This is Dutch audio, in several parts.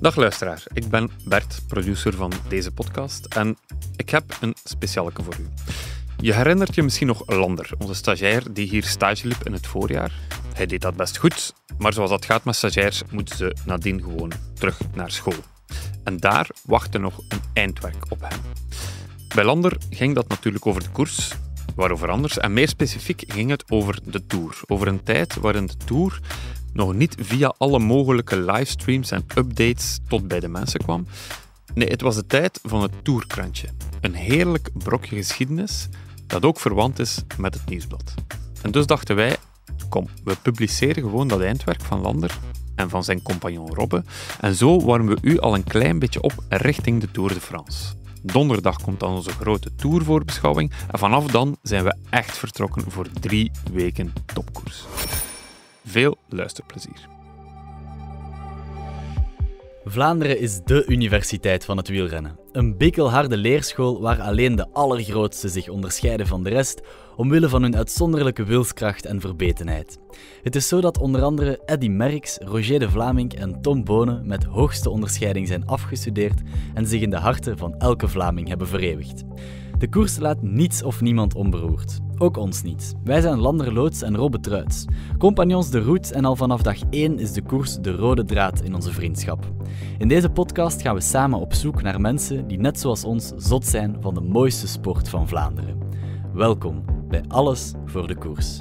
Dag luisteraar, ik ben Bert, producer van deze podcast en ik heb een speciale voor u. Je herinnert je misschien nog Lander, onze stagiair die hier stage liep in het voorjaar. Hij deed dat best goed, maar zoals dat gaat met stagiairs moeten ze nadien gewoon terug naar school. En daar wachtte nog een eindwerk op hem. Bij Lander ging dat natuurlijk over de koers, waarover anders. En meer specifiek ging het over de Tour. Over een tijd waarin de Tour nog niet via alle mogelijke livestreams en updates tot bij de mensen kwam. Nee, het was de tijd van het Tourkrantje. Een heerlijk brokje geschiedenis dat ook verwant is met het nieuwsblad. En dus dachten wij, kom, we publiceren gewoon dat eindwerk van Lander en van zijn compagnon Robbe. En zo warmen we u al een klein beetje op richting de Tour de France. Donderdag komt dan onze grote tourvoorbeschouwing en vanaf dan zijn we echt vertrokken voor drie weken topkoers. Veel luisterplezier. Vlaanderen is dé universiteit van het wielrennen. Een bikkelharde leerschool waar alleen de allergrootste zich onderscheiden van de rest omwille van hun uitzonderlijke wilskracht en verbetenheid. Het is zo dat onder andere Eddy Merckx, Roger de Vlaming en Tom Bonen met hoogste onderscheiding zijn afgestudeerd en zich in de harten van elke Vlaming hebben vereeuwigd. De koers laat niets of niemand onberoerd. Ook ons niet. Wij zijn Lander Loods en Robbe Truits. Compagnons de route en al vanaf dag 1 is de koers de rode draad in onze vriendschap. In deze podcast gaan we samen op zoek naar mensen die net zoals ons zot zijn van de mooiste sport van Vlaanderen. Welkom bij Alles voor de Koers.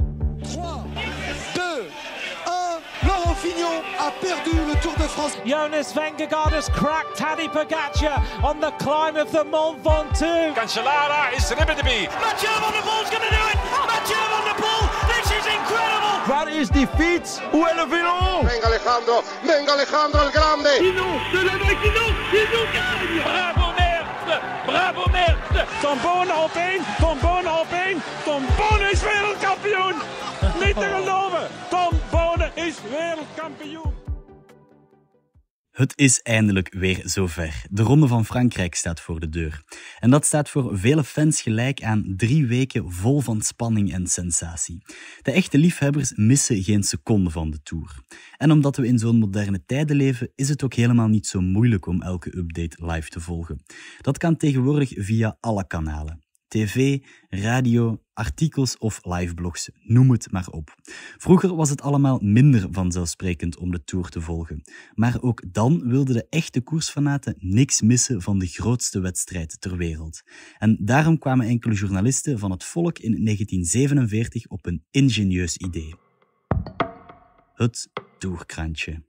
2, 1, Laurent Fignon a perdu le Tour de France. Jonas Vingegaard has cracked Tadej Pogacar on the climb of the Mont Ventoux. Cancellara is Ribbeneby. Mathieu van der Poel's going to do it! Mathieu van der Poel, this is incredible! Waar is die fiets? Où est le vélo? Venga Alejandro, venga Alejandro el Grande. Bravo Merckx! Bravo Merckx! Tom Bonen op één, Tom Bonen op één, Tom Bonen is wereldkampioen! Niet te geloven, Tom Bonen is wereldkampioen! Het is eindelijk weer zover. De Ronde van Frankrijk staat voor de deur. En dat staat voor vele fans gelijk aan drie weken vol van spanning en sensatie. De echte liefhebbers missen geen seconde van de Tour. En omdat we in zo'n moderne tijden leven, is het ook helemaal niet zo moeilijk om elke update live te volgen. Dat kan tegenwoordig via alle kanalen. TV, radio, artikels of liveblogs, noem het maar op. Vroeger was het allemaal minder vanzelfsprekend om de Tour te volgen. Maar ook dan wilden de echte koersfanaten niks missen van de grootste wedstrijd ter wereld. En daarom kwamen enkele journalisten van het volk in 1947 op een ingenieus idee. Het Tourkrantje.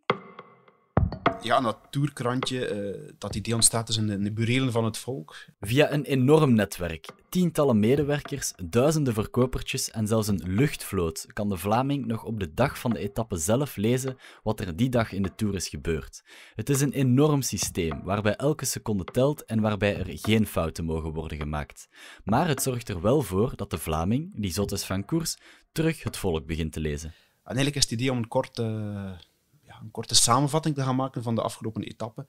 Ja, dat tourkrantje, eh, dat idee ontstaat in de, in de burelen van het volk. Via een enorm netwerk, tientallen medewerkers, duizenden verkopertjes en zelfs een luchtvloot kan de Vlaming nog op de dag van de etappe zelf lezen wat er die dag in de Tour is gebeurd. Het is een enorm systeem waarbij elke seconde telt en waarbij er geen fouten mogen worden gemaakt. Maar het zorgt er wel voor dat de Vlaming, die zot is van koers, terug het volk begint te lezen. En eigenlijk is het idee om een korte, ja, een korte samenvatting te gaan maken van de afgelopen etappe.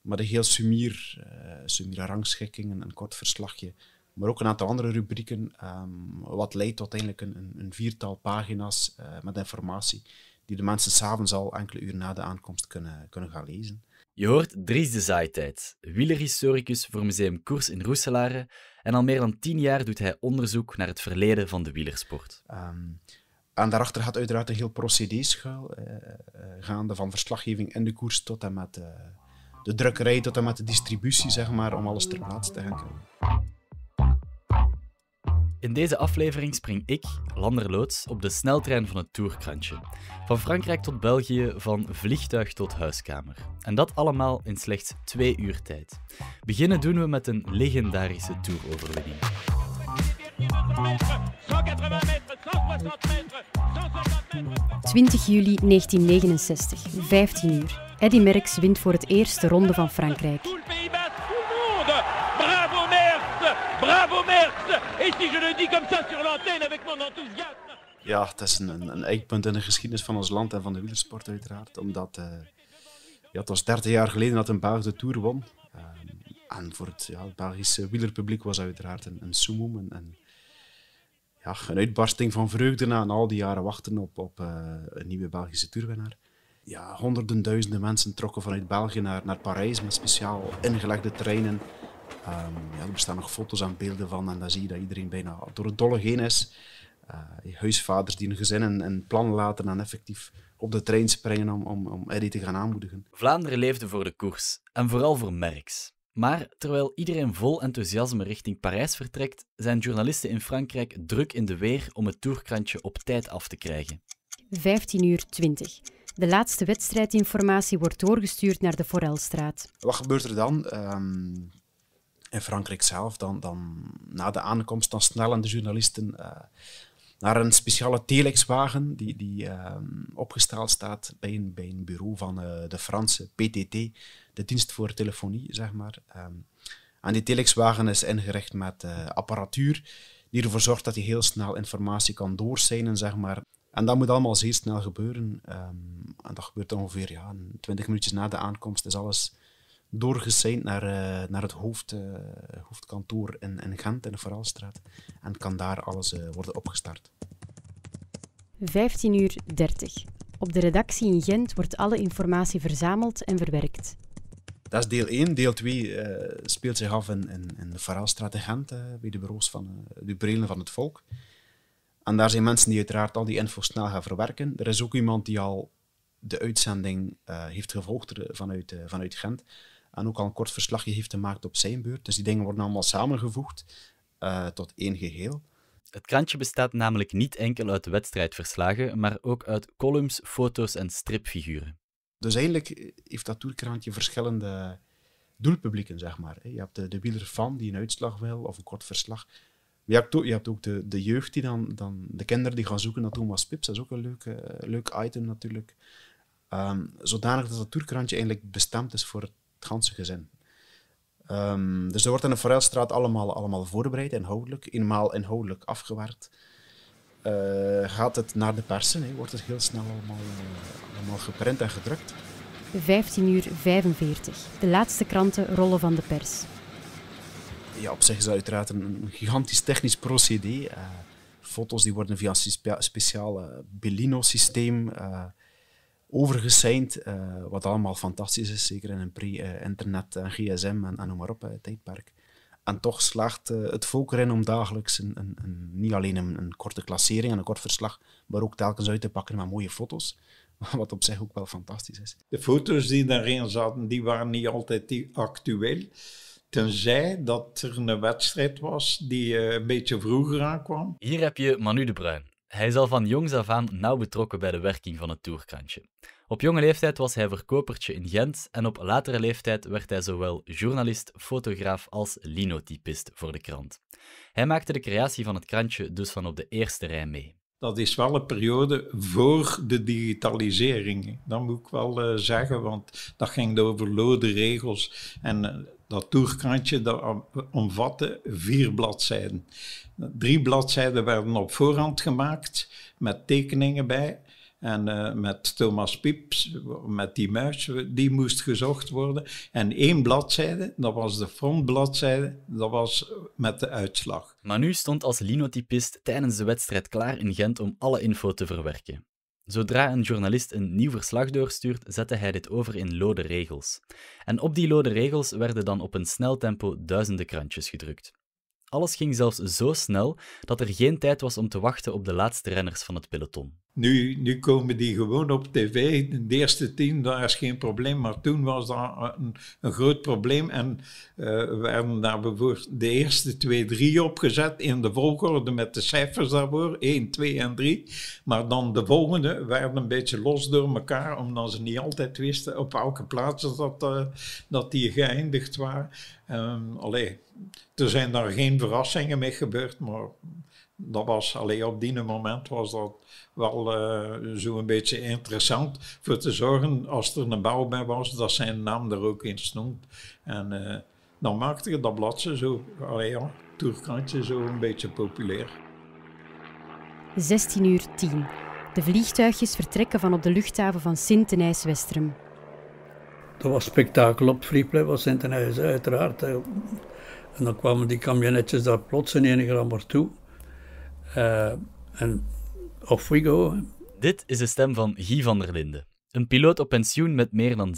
Maar een heel sumier, eh sumiere rangschikking, een, een kort verslagje. Maar ook een aantal andere rubrieken, ehm, wat leidt tot eigenlijk een, een, een viertal pagina's eh, met informatie die de mensen s'avonds al enkele uur na de aankomst kunnen, kunnen gaan lezen. Je hoort Dries de Zaaitijd, wielerhistoricus voor Museum Koers in Roeselare en al meer dan tien jaar doet hij onderzoek naar het verleden van de wielersport. Ehm, en daarachter gaat uiteraard een heel procedé schuil, eh, eh, gaande van verslaggeving in de koers tot en met eh, de drukkerij, tot en met de distributie, zeg maar, om alles ter plaatse te gaan. In deze aflevering spring ik, Lander Loods, op de sneltrein van het Tourkrantje. Van Frankrijk tot België, van vliegtuig tot huiskamer. En dat allemaal in slechts twee uur tijd. Beginnen doen we met een legendarische Touroverwinning. 20 juli 1969, 15 uur. Eddy Merckx wint voor het eerst de Ronde van Frankrijk. Bravo Merckx, bravo Merckx. Et si je le dis comme ça sur l'antenne avec mon enthousiasme. Ja, het is een, een, een eikpunt in de geschiedenis van ons land en van de wielersport uiteraard. Omdat eh, ja, het was 30 jaar geleden dat een Belg de Tour won. Ehm, en voor het, ja, het Belgische wielerpubliek was dat uiteraard een, een summum. Een, een, ja, een uitbarsting van vreugde na al die jaren wachten op, op eh, een nieuwe Belgische Tourwinnaar. Ja, honderden duizenden mensen trokken vanuit België naar, naar Parijs met speciaal ingelegde treinen. Um, ja, er bestaan nog foto's en beelden van en dan zie je dat iedereen bijna door het dolle heen is. Uh, huisvaders die hun gezin een plan laten en effectief op de trein springen om, om, om Eddie te gaan aanmoedigen. Vlaanderen leefde voor de koers en vooral voor Merckx. Maar terwijl iedereen vol enthousiasme richting Parijs vertrekt, zijn journalisten in Frankrijk druk in de weer om het toerkrantje op tijd af te krijgen. 15 uur 20. De laatste wedstrijdinformatie wordt doorgestuurd naar de Forelstraat. Wat gebeurt er dan? Um, in Frankrijk zelf, dan, dan na de aankomst, dan snellen de journalisten uh, naar een speciale telexwagen die, die uh, opgesteld staat bij een, bij een bureau van uh, de Franse PTT, de dienst voor telefonie, zeg maar. Um, en die telexwagen is ingericht met apparatuur die ervoor zorgt dat hij heel snel informatie kan doorzijnen, zeg maar. En dat moet allemaal zeer snel gebeuren. Um, en dat gebeurt ongeveer ja, 20 minuutjes na de aankomst is alles doorgeseind naar, uh, naar het hoofd, uh, hoofdkantoor in, in Gent, in de Verhaalstraat. En kan daar alles uh, worden opgestart. 15 uur 30. Op de redactie in Gent wordt alle informatie verzameld en verwerkt. Dat is deel 1. Deel 2 speelt zich af in, in, in de Verhaalstraat in Gent, bij de bureaus van de Brelen van het Volk. En daar zijn mensen die uiteraard al die info snel gaan verwerken. Er is ook iemand die al de uitzending heeft gevolgd vanuit, vanuit Gent en ook al een kort verslagje heeft gemaakt op zijn beurt. Dus die dingen worden allemaal samengevoegd uh, tot één geheel. Het krantje bestaat namelijk niet enkel uit wedstrijdverslagen, maar ook uit columns, foto's en stripfiguren. Dus eigenlijk heeft dat toerkrantje verschillende doelpublieken, zeg maar. Je hebt de, de wielerfan die een uitslag wil of een kort verslag. Je hebt ook, je hebt ook de, de jeugd die dan, dan, de kinderen die gaan zoeken naar Thomas Pips. Dat is ook een leuk, uh, leuk item natuurlijk. Um, zodanig dat dat toerkrantje eigenlijk bestemd is voor het ganse gezin. Um, dus er wordt in de Forelstraat allemaal, allemaal voorbereid, inhoudelijk. Eenmaal inhoudelijk afgewerkt. Uh, gaat het naar de persen, he, wordt het heel snel allemaal, uh, allemaal geprint en gedrukt. 15 uur 45. De laatste kranten rollen van de pers. Ja, op zich is dat uiteraard een, gigantisch technisch procedé. Uh, foto's die worden via een spe speciaal Bellino-systeem overgeseind, uh, wat allemaal fantastisch is, zeker in een pre-internet en gsm en, en noem maar op, tijdperk. En toch slaagt uh, het volk erin om dagelijks een, een, een, niet alleen een, een, korte klassering en een kort verslag, maar ook telkens uit te pakken met mooie foto's. Wat op zich ook wel fantastisch is. De foto's die daarin zaten, die waren niet altijd actueel. Tenzij dat er een wedstrijd was die een beetje vroeger aankwam. Hier heb je Manu de Bruin. Hij is al van jongs af aan nauw betrokken bij de werking van het toerkrantje. Op jonge leeftijd was hij verkopertje in Gent en op latere leeftijd werd hij zowel journalist, fotograaf als linotypist voor de krant. Hij maakte de creatie van het krantje dus van op de eerste rij mee. Dat is wel een periode voor de digitalisering. Dat moet ik wel uh, zeggen, want dat ging over lode regels. En uh, dat toerkrantje dat omvatte vier bladzijden. Drie bladzijden werden op voorhand gemaakt met tekeningen bij. En uh, met Thomas Pieps, met die muis, die moest gezocht worden. En één bladzijde, dat was de frontbladzijde, dat was met de uitslag. Manu stond als linotypist tijdens de wedstrijd klaar in Gent om alle info te verwerken. Zodra een journalist een nieuw verslag doorstuurt, zette hij dit over in lode regels. En op die lode regels werden dan op een snel tempo duizenden krantjes gedrukt. Alles ging zelfs zo snel dat er geen tijd was om te wachten op de laatste renners van het peloton. Nu, nu komen die gewoon op tv. De eerste tien, daar is geen probleem. Maar toen was dat een, een groot probleem. En uh, werden daar bijvoorbeeld de eerste twee, drie opgezet in de volgorde met de cijfers daarvoor. 1, 2 en 3. Maar dan de volgende werden een beetje los door elkaar. Omdat ze niet altijd wisten op welke plaatsen dat, dat die geëindigd waren. Um, allee, er zijn daar geen verrassingen mee gebeurd. Maar dat was, allee, op die moment was dat wel uh, zo een beetje interessant voor te zorgen als er een bouw bij was, dat zijn naam er ook in stond. En uh, dan maakte je dat bladje zo, allee, ja, zo een beetje populair. 16 uur 10. De vliegtuigjes vertrekken van op de luchthaven van Sint-Denijs-Westerum. Dat was spektakel op het vliegplein van Sint-Denijs, uiteraard. En dan kwamen die camionetjes daar plots in enige maar toe. Uh, en off we go. Dit is de stem van Guy van der Linden. Een piloot op pensioen met meer dan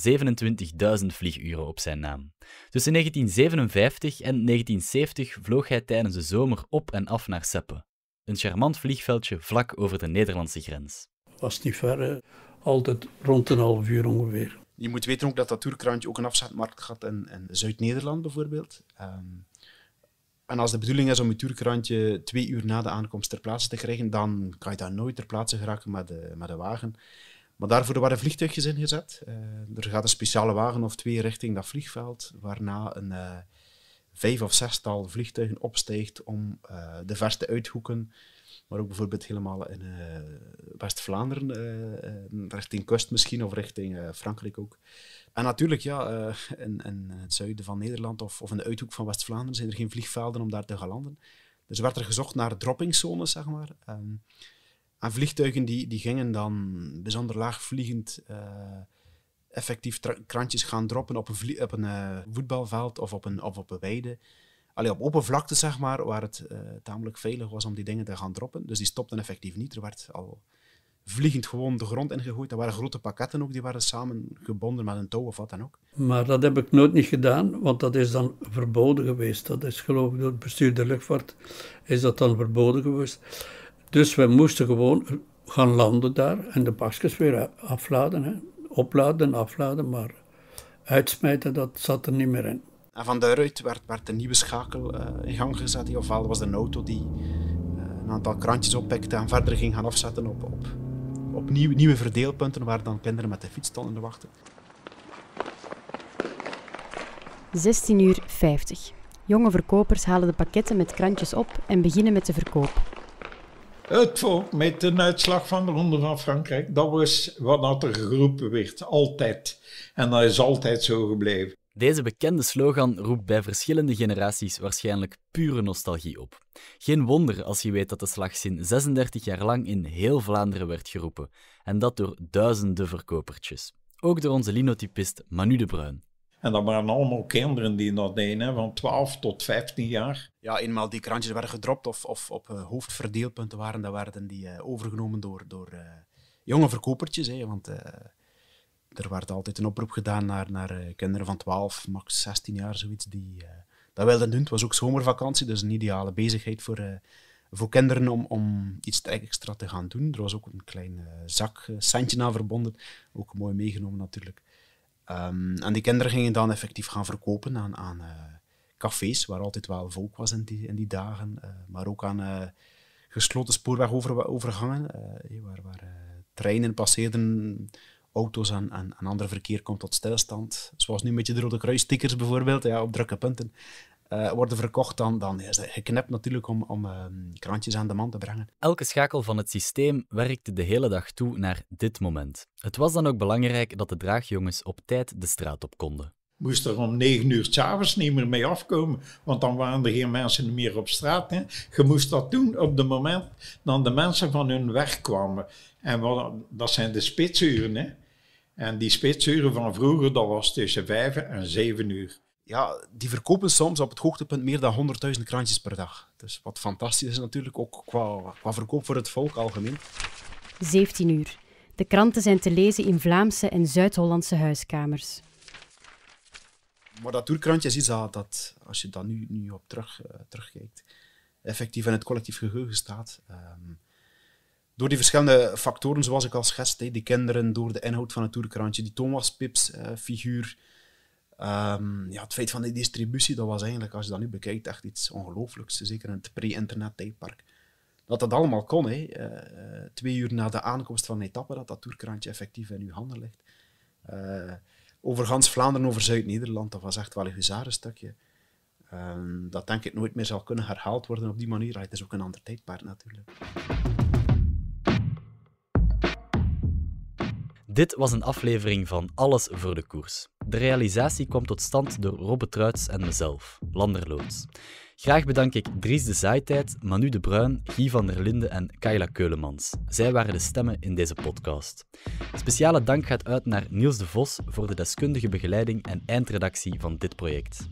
27.000 vlieguren op zijn naam. Tussen 1957 en 1970 vloog hij tijdens de zomer op en af naar Seppe. Een charmant vliegveldje vlak over de Nederlandse grens. Was niet ver, altijd rond een half uur ongeveer. Je moet weten ook dat dat toerkrantje ook een afzetmarkt in, in Zuid-Nederland bijvoorbeeld. Ehm, en als de bedoeling is om je toerkrantje twee uur na de aankomst ter plaatse te krijgen, dan kan je daar nooit ter plaatse geraken met de, met de wagen. Maar daarvoor waren vliegtuigjes ingezet. Uh, er gaat een speciale wagen of twee richting dat vliegveld, waarna een uh, vijf of zestal vliegtuigen opstijgt om uh, de verste uithoeken, maar ook bijvoorbeeld helemaal in West-Vlaanderen, richting kust misschien, of richting Frankrijk ook. En natuurlijk, ja, in, in, het zuiden van Nederland of, of in de uithoek van West-Vlaanderen zijn er geen vliegvelden om daar te gaan landen. Dus werd er gezocht naar droppingzones, zeg maar. Um, en vliegtuigen die, die gingen dan bijzonder laagvliegend uh, effectief krantjes gaan droppen op een, op een voetbalveld of op een, of op een weide. Allee, op open vlakte, zeg maar, waar het uh, tamelijk veilig was om die dingen te gaan droppen. Dus die stopten effectief niet. Er werd al vliegend gewoon de grond ingegooid. Dat waren grote pakketten ook, die waren samen gebonden met een touw of wat dan ook. Maar dat heb ik nooit niet gedaan, want dat is dan verboden geweest. Dat is geloof ik door het bestuur der luchtvaart is dat dan verboden geweest. Dus we moesten gewoon gaan landen daar en de pakjes weer afladen. Hè. Opladen, afladen, maar uitsmijten, dat zat er niet meer in. En van daaruit werd, werd een nieuwe schakel uh, in gang gezet. Ofwel was een auto die uh, een aantal krantjes oppikte en verder ging gaan afzetten op, op, op nieuw, nieuwe verdeelpunten waar dan kinderen met de fiets stonden te wachten. 16 uur 50. Jonge verkopers halen de pakketten met krantjes op en beginnen met de verkoop. Het volk met een uitslag van de Ronde van Frankrijk, dat was wat er geroepen werd, altijd. En dat is altijd zo gebleven. Deze bekende slogan roept bij verschillende generaties waarschijnlijk pure nostalgie op. Geen wonder als je weet dat de slagzin 36 jaar lang in heel Vlaanderen werd geroepen, en dat door duizenden verkopertjes. Ook door onze linotypist Manu de Bruin. En dat waren allemaal kinderen die dat deden, van 12 tot 15 jaar. Ja, eenmaal die krantjes werden gedropt of, of op uh, hoofdverdeelpunten waren, dan werden die uh, overgenomen door, door uh, jonge verkopertjes. Hè, want er werd altijd een oproep gedaan naar, naar kinderen van 12, max 16 jaar, zoiets, die dat wilden doen. Het was ook zomervakantie, dus een ideale bezigheid voor, voor kinderen om, om iets extra te gaan doen. Er was ook een klein zak, centje aan verbonden. Ook mooi meegenomen natuurlijk. Um, en die kinderen gingen dan effectief gaan verkopen aan, aan cafés, waar altijd wel volk was in die, in die dagen, maar ook aan gesloten spoorwegovergangen, waar, waar treinen passeerden, auto's en, en, en ander verkeer komt tot stilstand. Zoals nu met je de Rode Kruis-stickers bijvoorbeeld, ja, op drukke punten uh, worden verkocht, dan, dan is het geknipt natuurlijk om, om uh, krantjes aan de man te brengen. Elke schakel van het systeem werkte de hele dag toe naar dit moment. Het was dan ook belangrijk dat de draagjongens op tijd de straat op konden. Moest er om negen uur s'avonds niet meer mee afkomen, want dan waren er geen mensen meer op straat. Hè. Je moest dat doen op het moment dat de mensen van hun weg kwamen. En wat, dat zijn de spitsuren. Hè. En die spitsuren van vroeger, dat was tussen vijf en zeven uur ja, die verkopen soms op het hoogtepunt meer dan 100.000 krantjes per dag. Dus wat fantastisch is natuurlijk, ook qua, qua verkoop voor het volk algemeen. 17 uur. De kranten zijn te lezen in Vlaamse en Zuid-Hollandse huiskamers. Maar dat toerkrantje is iets dat, dat, als je daar nu, nu op terug, uh, terugkijkt, effectief in het collectief geheugen staat. Um, door die verschillende factoren, zoals ik al schetste, die kinderen, door de inhoud van het toerkrantje, die Thomas Pips uh, figuur, Um, ja, het feit van die distributie, dat was eigenlijk, als je dat nu bekijkt, echt iets ongelooflijks. Zeker in het pre-internet tijdpark. Dat dat allemaal kon, hè. Uh, twee uur na de aankomst van een etappe, dat dat toerkrantje effectief in uw handen ligt. Uh, over gans Vlaanderen, over Zuid-Nederland, dat was echt wel een huzarenstukje. Um, dat denk ik nooit meer zal kunnen herhaald worden op die manier. Het is ook een ander tijdpark natuurlijk. Dit was een aflevering van Alles voor de Koers. De realisatie kwam tot stand door Robbe Truits en mezelf, Landerloods. Graag bedank ik Dries de Zaaitijd, Manu de Bruin, Guy van der Linde en Kayla Keulemans. Zij waren de stemmen in deze podcast. Speciale dank gaat uit naar Niels de Vos voor de deskundige begeleiding en eindredactie van dit project.